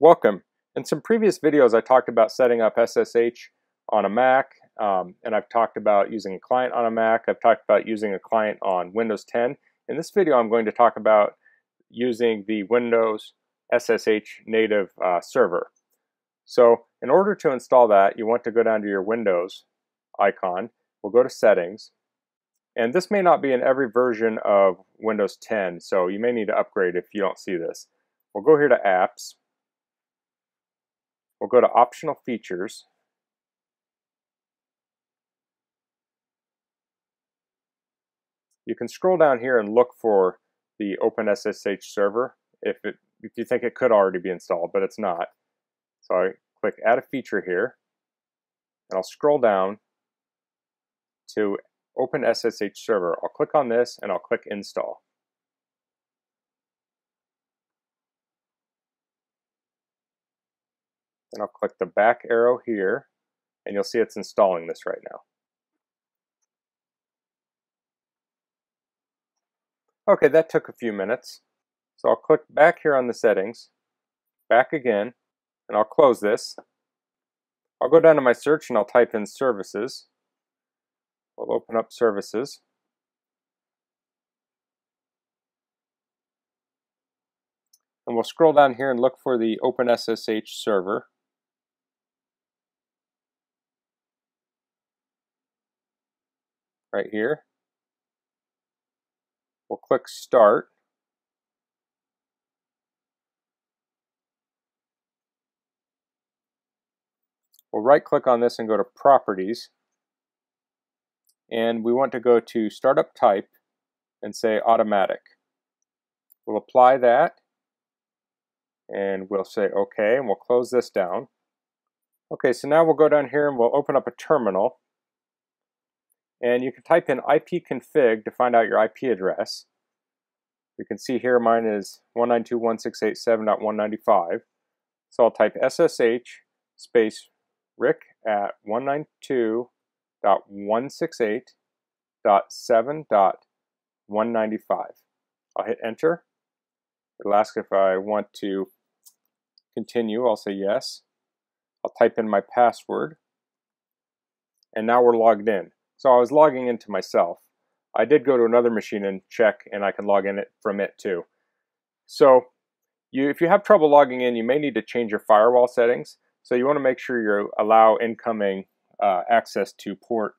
Welcome. In some previous videos I talked about setting up SSH on a Mac um, and I've talked about using a client on a Mac. I've talked about using a client on Windows 10. In this video I'm going to talk about using the Windows SSH native uh, server. So in order to install that you want to go down to your Windows icon. We'll go to settings and this may not be in every version of Windows 10 so you may need to upgrade if you don't see this. We'll go here to apps We'll go to optional features. You can scroll down here and look for the OpenSSH server if, it, if you think it could already be installed, but it's not. So I click add a feature here and I'll scroll down to OpenSSH server. I'll click on this and I'll click install. Then I'll click the back arrow here, and you'll see it's installing this right now. Okay, that took a few minutes. So I'll click back here on the settings, back again, and I'll close this. I'll go down to my search and I'll type in services. We'll open up services. And we'll scroll down here and look for the OpenSSH server. Right here. We'll click Start. We'll right click on this and go to Properties. And we want to go to Startup Type and say Automatic. We'll apply that and we'll say OK and we'll close this down. Okay, so now we'll go down here and we'll open up a terminal and you can type in ipconfig to find out your IP address. You can see here mine is 192.168.7.195. So I'll type SSH space rick at 192.168.7.195. I'll hit enter. It'll ask if I want to continue. I'll say yes. I'll type in my password. And now we're logged in. So I was logging into myself. I did go to another machine and check, and I can log in it from it too. So you, if you have trouble logging in, you may need to change your firewall settings. So you want to make sure you allow incoming uh, access to port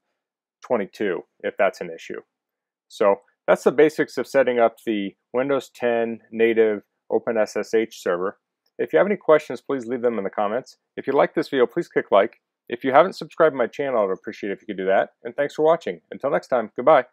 22 if that's an issue. So that's the basics of setting up the Windows 10 native OpenSSH server. If you have any questions, please leave them in the comments. If you like this video, please click like. If you haven't subscribed to my channel, I'd appreciate if you could do that. And thanks for watching. Until next time, goodbye.